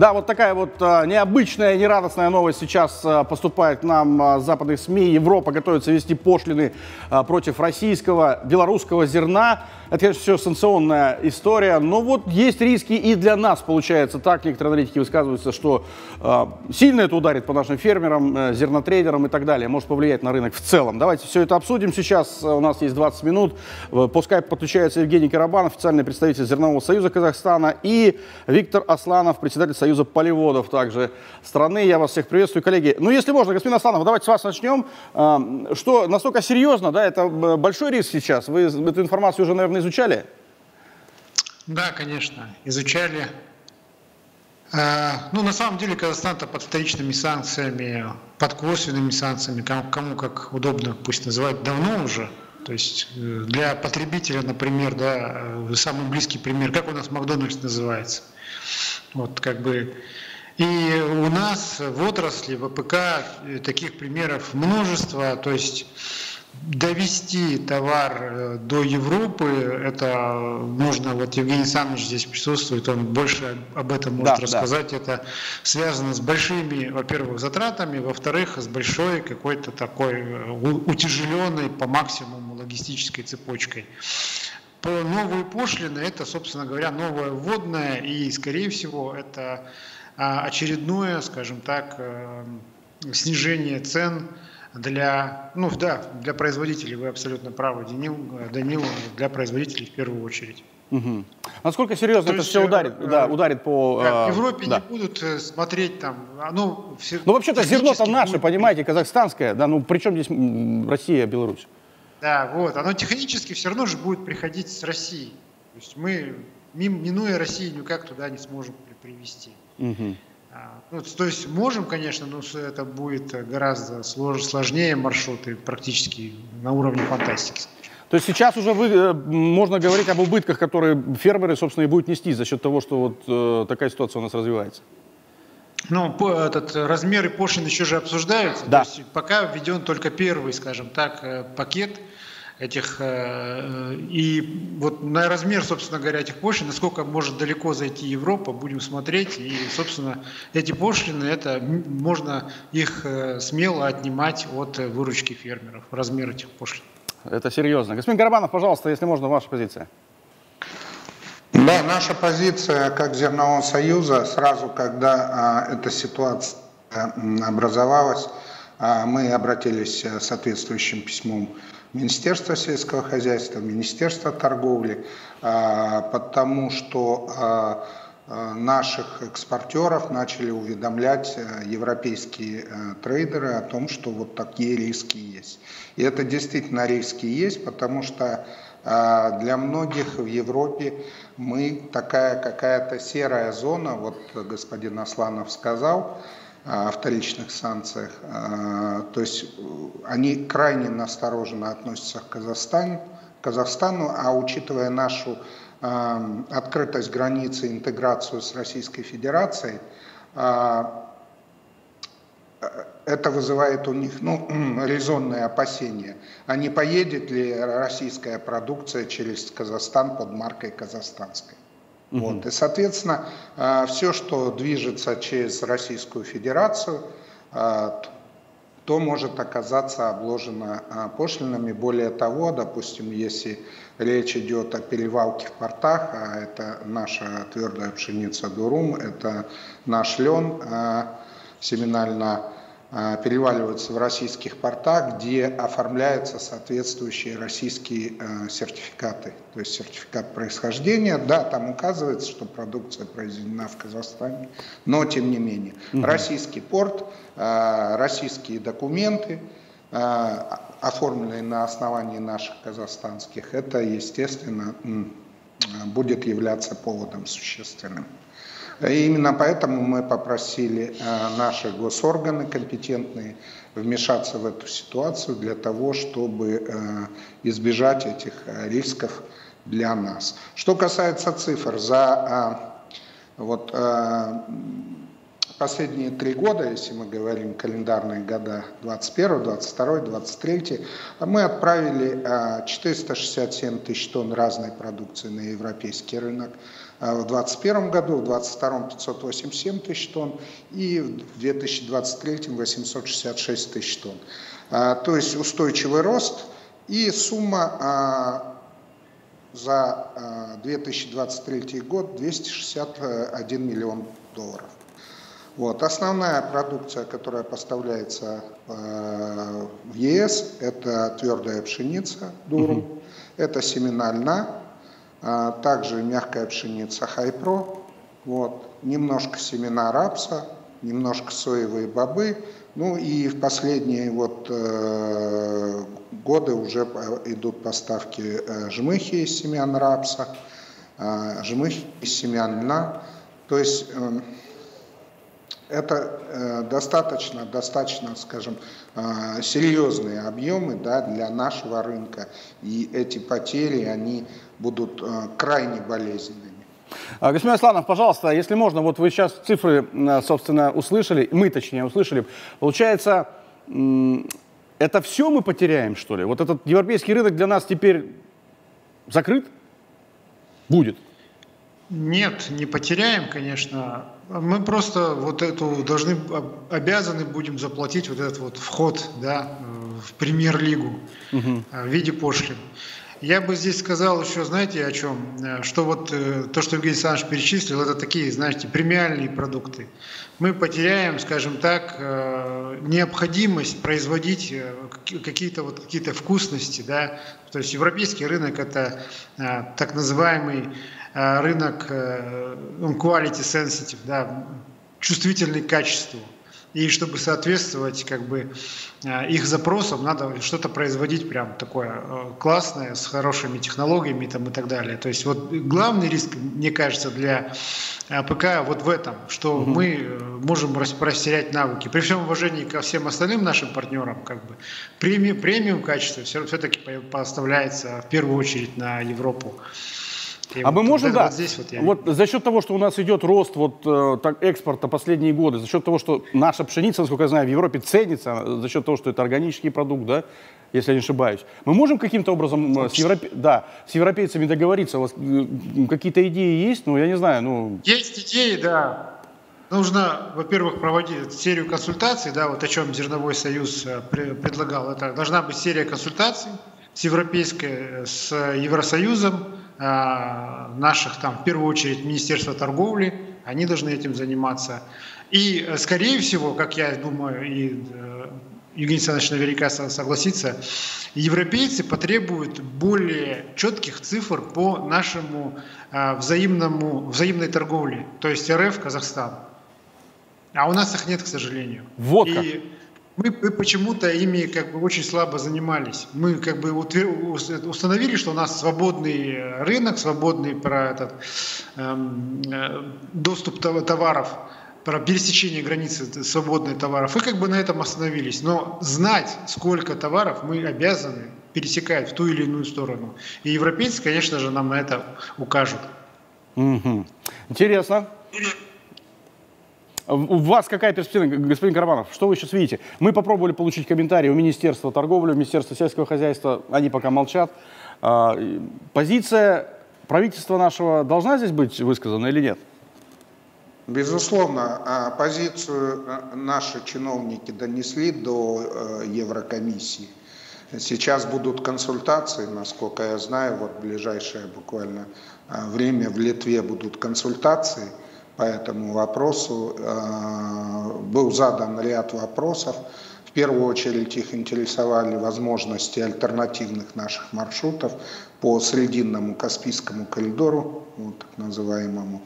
Да, вот такая вот а, необычная, нерадостная новость сейчас а, поступает к нам а, с западных СМИ. Европа готовится ввести пошлины против российского, белорусского зерна. Это, конечно, все санкционная история, но вот есть риски и для нас, получается так. Некоторые аналитики высказываются, что э, сильно это ударит по нашим фермерам, э, зернотрейдерам и так далее, может повлиять на рынок в целом. Давайте все это обсудим сейчас. У нас есть 20 минут. По скайпу подключается Евгений Карабан, официальный представитель Зернового союза Казахстана, и Виктор Асланов, председатель Союза полеводов также страны. Я вас всех приветствую, коллеги. Ну, если можно, господин Асланов, давайте с вас начнем. Что настолько серьезно, да, это большой риск сейчас. Вы эту информацию уже, наверное, изучали? Да, конечно, изучали. А, ну, на самом деле, Казахстан-то под вторичными санкциями, под косвенными санкциями, кому, кому как удобно, пусть называют, давно уже. То есть э, для потребителя, например, да, э, самый близкий пример, как у нас Макдональдс называется. Вот как бы и у нас в отрасли, в АПК э, таких примеров множество. То есть довести товар э, до Европы, это нужно, вот Евгений Александрович здесь присутствует, он больше об этом может да, рассказать. Да. Это связано с большими, во-первых, затратами, во-вторых, с большой какой-то такой э, утяжеленной по максимуму логистической цепочкой. По новые пошлины это, собственно говоря, новое вводное, и, скорее всего, это а, очередное, скажем так, э, снижение цен для, ну да, для производителей, вы абсолютно правы, Данил, Данил для производителей в первую очередь. Угу. Насколько серьезно То это есть, все ударит, э, да, ударит по... Да, в э, Европе да. не будут э, смотреть там, ну... Все, ну вообще-то зерно-то наше, будет... понимаете, казахстанское, да, ну при чем здесь Россия, Беларусь? Да, вот, оно технически все равно же будет приходить с России. То есть мы, минуя Россию, никак туда не сможем привести. Угу. Ну, то есть можем, конечно, но это будет гораздо сложнее маршруты, практически на уровне фантастики. То есть сейчас уже вы, э, можно говорить об убытках, которые фермеры, собственно, и будут нести за счет того, что вот э, такая ситуация у нас развивается? Ну, этот размеры пошлин еще же обсуждаются. Да. То есть пока введен только первый, скажем так, э, пакет этих э, и вот на размер, собственно говоря, этих пошлин, насколько может далеко зайти Европа, будем смотреть. И, собственно, эти пошлины, это можно их э, смело отнимать от выручки фермеров, размер этих пошлин. Это серьезно. Господин Карабанов, пожалуйста, если можно, ваша позиция. Да, наша позиция как Зернового союза, сразу когда а, эта ситуация образовалась, а, мы обратились с соответствующим письмом Министерства сельского хозяйства, Министерства торговли, а, потому что а, а, наших экспортеров начали уведомлять э, европейские э, трейдеры о том, что вот такие риски есть. И это действительно риски есть, потому что для многих в Европе мы такая какая-то серая зона, вот господин Асланов сказал, о вторичных санкциях. А, то есть они крайне настороженно относятся к Казахстану, Казахстану а учитывая нашу а, открытость границы, интеграцию с Российской Федерацией, а, это вызывает у них ну, резонные опасения. А не поедет ли российская продукция через Казахстан под маркой казахстанской? Угу. Вот. И, соответственно, а, все, что движется через Российскую Federацию, а, то может оказаться обложено а, пошлинами. Более того, допустим, если речь идет о перевалке в портах, а это наша твердая пшеница Дурум, это наш лен семинально а, переваливаются в российских портах, где оформляются соответствующие российские а, сертификаты, то есть сертификат происхождения. Да, там указывается, что продукция произведена в Казахстане, но тем не менее. Угу. Российский порт, а, российские документы, оформленные на основании наших казахстанских, это, естественно, будет являться поводом существенным. И именно поэтому мы попросили э, наши госорганы компетентные вмешаться в эту ситуацию для того, чтобы э, избежать этих э, рисков для нас. Что касается цифр, за вот, последние три года, если мы говорим календарные года 21, 22, 23, мы отправили 467 тысяч тонн разной продукции на европейский рынок. В 2021 году, в 2022 587 тысяч тонн и в 2023 866 тысяч тонн. То есть устойчивый рост и сумма за 2023 год 261 миллион долларов. Вот. Основная продукция, которая поставляется э, в ЕС, это твердая пшеница дурум, угу. это семена льна, э, также мягкая пшеница хайпро, вот, немножко семена рапса, немножко соевые бобы, ну и в последние вот э, годы уже идут поставки э, жмыхи из семян рапса, э, жмыхи из семян льна. То есть э, это э, достаточно, достаточно, скажем, э, серьезные объемы да, для нашего рынка, и эти потери, они будут э, крайне болезненными. А, господин Асланов, пожалуйста, если можно, вот вы сейчас цифры, собственно, услышали, мы точнее услышали, получается, это все мы потеряем, что ли? Вот этот европейский рынок для нас теперь закрыт? Будет? Нет, не потеряем, конечно. Мы просто вот эту должны, обязаны будем заплатить вот этот вот вход да, в премьер-лигу угу. в виде пошлин. Я бы здесь сказал еще, знаете, о чем? Э, что вот э, то, что Евгений Александрович перечислил, это такие, знаете, премиальные продукты. Мы потеряем, скажем так, необходимость производить какие-то вот какие-то вкусности, да. То есть европейский рынок это так называемый рынок э, ну, quality sensitive, да, чувствительный к качеству. И чтобы соответствовать как бы э, их запросам, надо что-то производить прям такое классное, с хорошими технологиями там, и так далее. То есть вот главный риск, мне кажется, для ПК вот в этом, что угу. мы можем растерять навыки. При всем уважении ко всем остальным нашим партнерам, как бы премиум, премиум качество все-таки поставляется в первую очередь на Европу. И а вот мы можем, да, вот, здесь вот, я... вот за счет того, что у нас идет рост вот, э, так, экспорта последние годы, за счет того, что наша пшеница, насколько я знаю, в Европе ценится, за счет того, что это органический продукт, да, если я не ошибаюсь, мы можем каким-то образом э, с, европе... да, с европейцами договориться? У вас э, какие-то идеи есть? Ну, я не знаю. Ну... Есть идеи, да. Нужно, во-первых, проводить серию консультаций, да, вот о чем Зерновой союз предлагал. Это должна быть серия консультаций с европейской, с Евросоюзом, Э, наших, там, в первую очередь, Министерства торговли, они должны этим заниматься. И, э, скорее всего, как я думаю, и э, Евгений Александрович наверняка согласится, европейцы потребуют более четких цифр по нашему взаимному, взаимной торговле, то есть РФ, Казахстан. А у нас их нет, к сожалению. Вот как. Мы, мы почему-то ими как бы очень слабо занимались. Мы как бы установили, что у нас свободный рынок, свободный про этот, эм, э, доступ товаров, про пересечение границы свободных товаров. И как бы на этом остановились. Но знать, сколько товаров мы обязаны пересекать в ту или иную сторону. И европейцы, конечно же, нам на это укажут. Угу. Интересно. У вас какая перспектива, господин Карманов, что вы сейчас видите? Мы попробовали получить комментарии у Министерства торговли, у Министерства сельского хозяйства, они пока молчат. А, позиция правительства нашего должна здесь быть высказана или нет? Безусловно, а, позицию а, наши чиновники донесли до э, Еврокомиссии. Сейчас будут консультации, насколько я знаю, вот в ближайшее буквально время в Литве будут консультации – по этому вопросу. Э, был задан ряд вопросов. В первую очередь их интересовали возможности альтернативных наших маршрутов по Срединному Каспийскому коридору, вот, так называемому.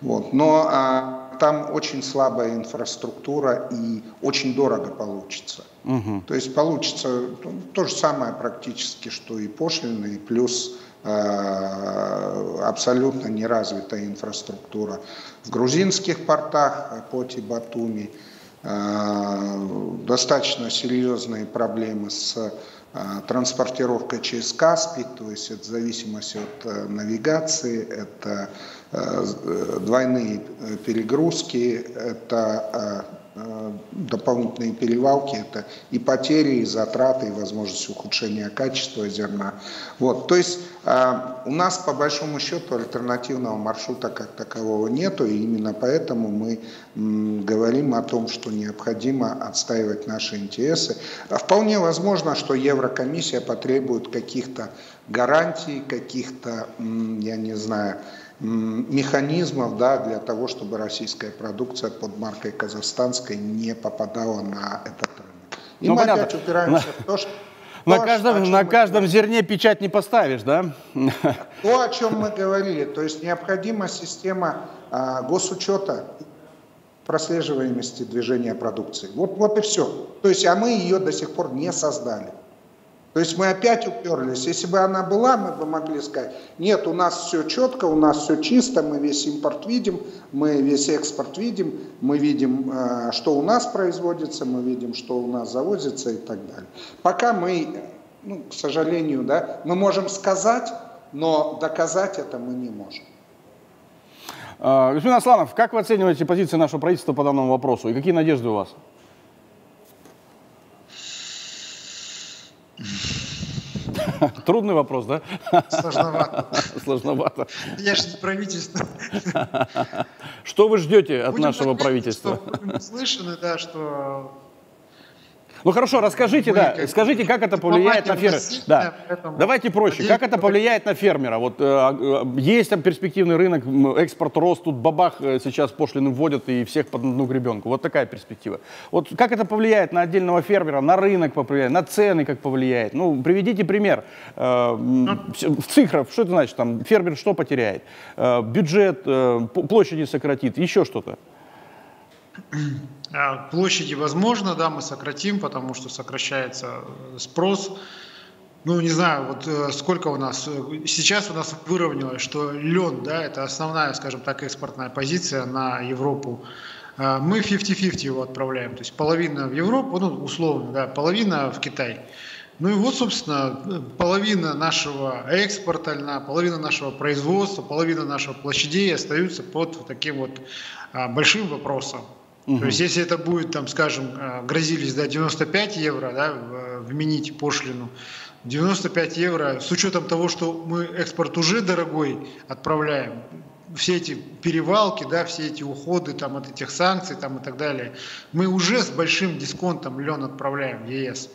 Вот. Но а, там очень слабая инфраструктура и очень дорого получится. Угу. То есть получится ну, то же самое практически, что и пошлины, и плюс Э, абсолютно неразвитая инфраструктура в грузинских портах Поти, Батуми, э, достаточно серьезные проблемы с транспортировка через Каспий, то есть это зависимость от навигации, это двойные перегрузки, это Э, дополнительные перевалки, это и потери, и затраты, и возможность ухудшения качества зерна. Вот, то есть э, у нас по большому счету альтернативного маршрута как такового нету, и именно поэтому мы говорим о том, что необходимо отстаивать наши интересы. Вполне возможно, что Еврокомиссия потребует каких-то гарантий, каких-то, я не знаю, механизмов да, для того, чтобы российская продукция под маркой казахстанской не попадала на этот рынок. И ну, мы понятно. опять упираемся на... в то, что на каждом, на каждом зерне печать не поставишь, да? То, о чем мы говорили, то есть необходима система а, госучета прослеживаемости движения продукции. Вот, вот и все. То есть, а мы ее до сих пор не создали. То есть мы опять уперлись. Если бы она была, мы бы могли сказать, нет, у нас все четко, у нас все чисто, мы весь импорт видим, мы весь экспорт видим, мы видим, э, что у нас производится, мы видим, что у нас завозится и так далее. Пока мы, ну, к сожалению, да, мы можем сказать, но доказать это мы не можем. А, господин Асланов, как вы оцениваете позиции нашего правительства по данному вопросу и какие надежды у вас? Трудный вопрос, да? Сложновато. Сложновато. Я же не правительство. Что вы ждете от Будем нашего правительства? Что слышаны, да, что ну хорошо, расскажите, да, скажите, как это повлияет на фермера. Да. Давайте проще. Как это повлияет на фермера? Вот э, э, есть там перспективный рынок, экспорт рост, тут бабах э, сейчас пошлины вводят и всех под одну гребенку. Вот такая перспектива. Вот как это повлияет на отдельного фермера, на рынок повлияет, на цены как повлияет? Ну, приведите пример. В цифрах, что это значит? Там фермер что потеряет? Бюджет, площади сократит, еще что-то. А, площади возможно, да, мы сократим, потому что сокращается спрос. Ну, не знаю, вот э, сколько у нас, сейчас у нас выровнялось, что лен, да, это основная, скажем так, экспортная позиция на Европу. А, мы 50-50 его отправляем, то есть половина в Европу, ну, условно, да, половина в Китай. Ну и вот, собственно, половина нашего экспорта льна, половина нашего производства, половина нашего площадей остаются под таким вот а, большим вопросом. Угу. То есть если это будет, там, скажем, э, грозились да, 95 евро да, вменить пошлину, 95 евро, с учетом того, что мы экспорт уже дорогой отправляем, все эти перевалки, да, все эти уходы там, от этих санкций там, и так далее, мы уже с большим дисконтом лен отправляем в ЕС.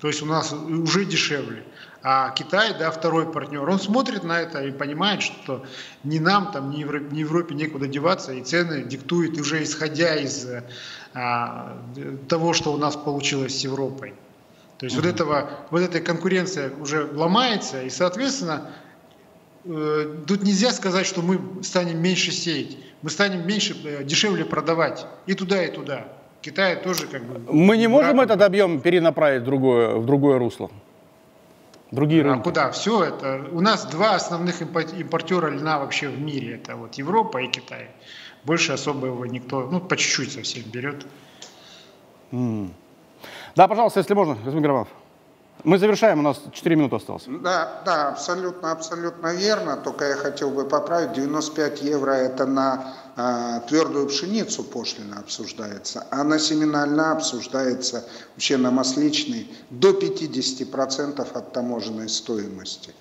То есть у нас уже дешевле. А Китай, да, второй партнер, он смотрит на это и понимает, что ни нам, там, ни Европе, ни Европе некуда деваться, и цены диктует уже исходя из а, того, что у нас получилось с Европой. То есть mm-hmm. вот, этого, вот эта конкуренция уже ломается, и, соответственно, э, тут нельзя сказать, что мы станем меньше сеять, мы станем меньше, э, дешевле продавать и туда, и туда. Китай тоже как бы... Мы не можем этот объем перенаправить в другое, в другое русло? Другие рынки. А куда? Все это. У нас два основных импортера льна вообще в мире. Это вот Европа и Китай. Больше особо его никто, ну, по чуть-чуть совсем берет. Mm. Да, пожалуйста, если можно, Казмин Громов. Мы завершаем, у нас 4 минуты осталось. Да, да, абсолютно, абсолютно верно. Только я хотел бы поправить, 95 евро это на э, твердую пшеницу пошлина обсуждается, а на семена обсуждается вообще на масличный до 50% от таможенной стоимости.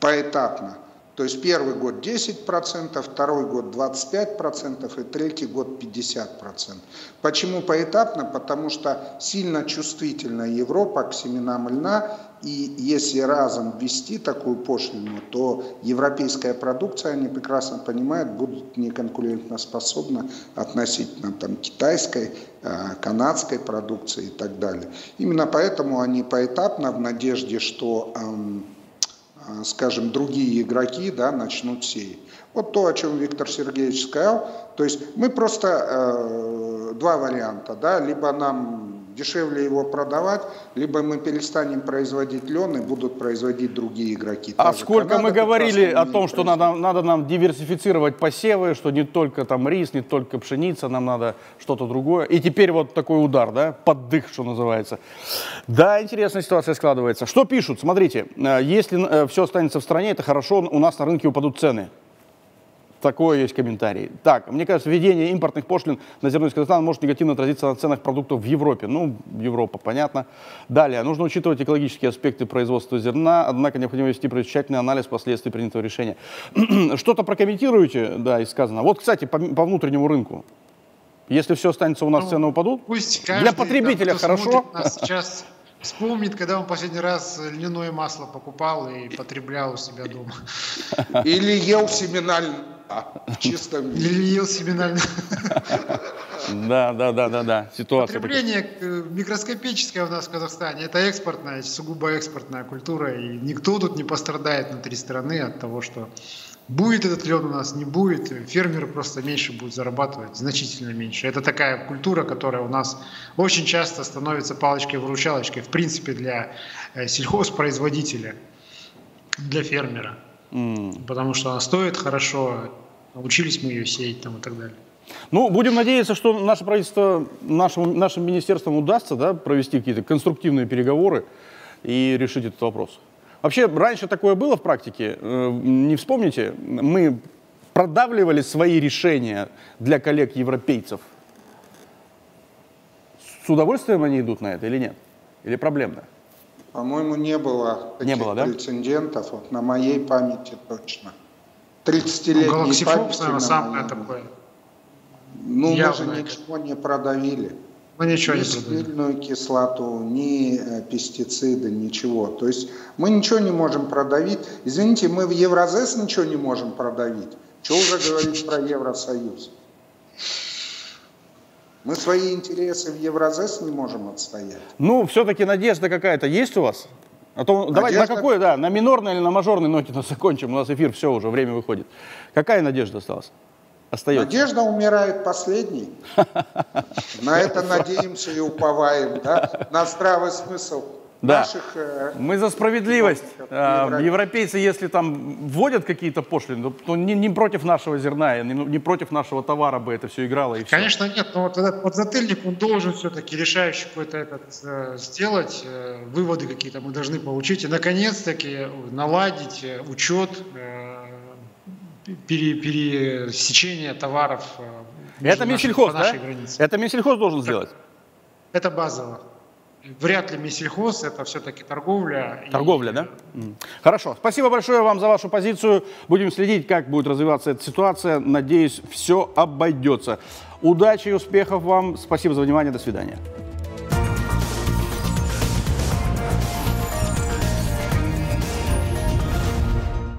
Поэтапно. То есть первый год 10%, второй год 25% и третий год 50%. Почему поэтапно? Потому что сильно чувствительна Европа к семенам льна, и если разом ввести такую пошлину, то европейская продукция, они прекрасно понимают, будет неконкурентоспособна относительно там, китайской, э, канадской продукции и так далее. Именно поэтому они поэтапно в надежде, что эм, скажем, другие игроки да, начнут сеять. Вот то, о чем Виктор Сергеевич сказал. То есть мы просто э, два варианта, да, либо нам Дешевле его продавать, либо мы перестанем производить лен и будут производить другие игроки. А сколько Канада, мы говорили о том, что надо, надо нам диверсифицировать посевы, что не только там рис, не только пшеница, нам надо что-то другое. И теперь вот такой удар, да, поддых, что называется. Да, интересная ситуация складывается. Что пишут? Смотрите, э, если э, все останется в стране, это хорошо, у нас на рынке упадут цены. Такое есть комментарий. Так, мне кажется, введение импортных пошлин на зерно из Казахстана может негативно отразиться на ценах продуктов в Европе. Ну, Европа, понятно. Далее, нужно учитывать экологические аспекты производства зерна, однако необходимо вести тщательный анализ последствий принятого решения. Что-то прокомментируете, да, и сказано. Вот, кстати, по, по внутреннему рынку. Если все останется у нас, ну, цены упадут? Пусть каждый, Для потребителя там, хорошо. Нас сейчас вспомнит, когда он последний раз льняное масло покупал и потреблял у себя дома. Или ел семинальное в чистом виде. Или ел семинальное. Да, да, да, да, да. Ситуация. Потребление э, микроскопическое у нас в Казахстане. Это экспортная, сугубо экспортная культура. И никто тут не пострадает внутри страны от того, что Будет этот лед у нас, не будет, фермеры просто меньше будут зарабатывать, значительно меньше. Это такая культура, которая у нас очень часто становится палочкой-выручалочкой, в принципе, для э, сельхозпроизводителя, для фермера. Mm. Потому что она стоит хорошо, научились мы ее сеять там и так далее. Ну, будем надеяться, что наше правительство, нашему, нашим министерствам удастся да, провести какие-то конструктивные переговоры и решить этот вопрос. Вообще, раньше такое было в практике, э, не вспомните, мы продавливали свои решения для коллег-европейцев. С удовольствием они идут на это или нет? Или проблемно? По-моему, не было таких не было, да? прецедентов, вот на моей памяти точно. 30-летней ну, памяти наверное, самое такое. Ну, мы же ничего не продавили. Мы ничего ни не спиртную кислоту, ни э, пестициды, ничего. То есть мы ничего не можем продавить. Извините, мы в Евразес ничего не можем продавить. Что уже говорить про Евросоюз? Мы свои интересы в Евразес не можем отстоять. Ну, все-таки надежда какая-то есть у вас? А то надежда... давайте на какой, да, на минорной или на мажорной ноте нас закончим. У нас эфир, все уже, время выходит. Какая надежда осталась? остается? Надежда умирает последней. На это надеемся и уповаем, да? на здравый смысл да. наших... Э, Мы за справедливость. А, европейцы, если там вводят какие-то пошлины, то не, не против нашего зерна, не, не против нашего товара бы это все играло. И все. Конечно нет, но вот этот подзатыльник, он должен все-таки решающий какой-то этот э, сделать, э, выводы какие-то мы должны получить и наконец-таки наладить э, учет э, пере, пересечения товаров э, Это Минсельхоз, да? Границе. Это Минсельхоз должен это, сделать? Это базово. Вряд ли Минсельхоз, это все-таки торговля. Торговля, и... да? Хорошо. Спасибо большое вам за вашу позицию. Будем следить, как будет развиваться эта ситуация. Надеюсь, все обойдется. Удачи и успехов вам. Спасибо за внимание. До свидания.